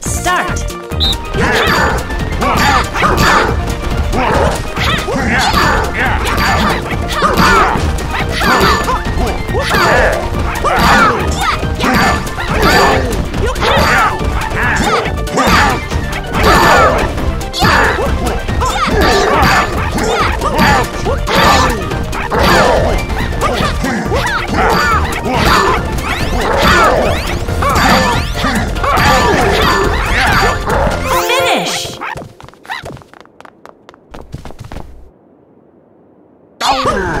Start! Finish!